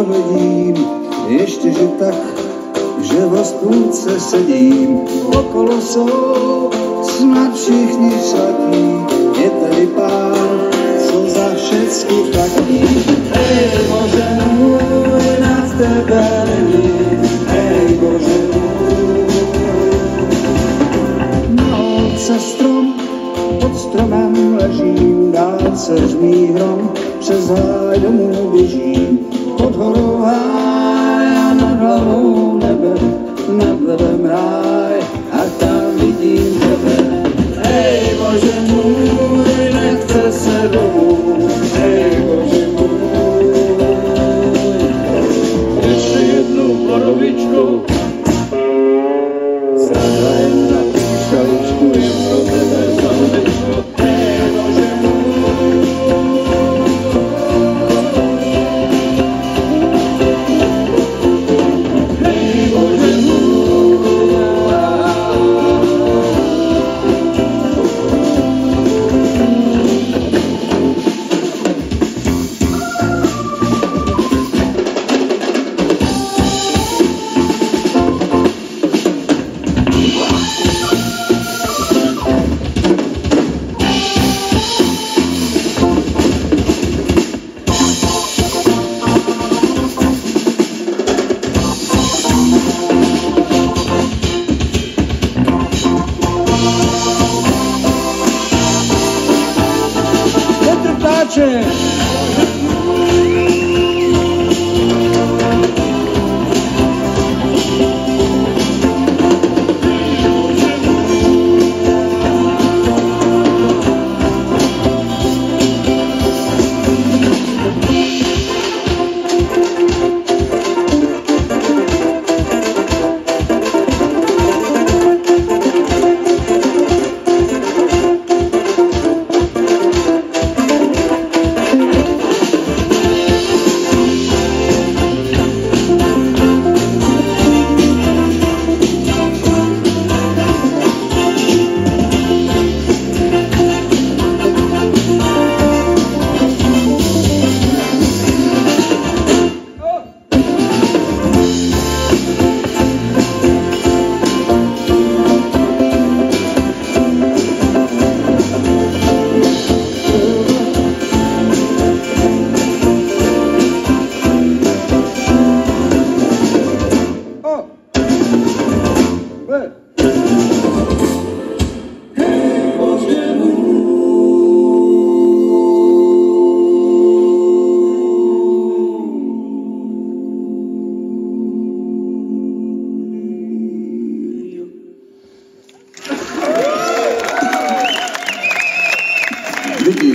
na hledím, ještě že tak, že v rozpůlce sedím. Okolo jsou snad všichni svatí, je tady pán, co za všecky platí. Hej Bože můj, nad tebe není, hej Bože můj. Na holce strom, pod stromem ležím, dálce zmí hrom, přes háj domů běžím. Pod horou háj Magic.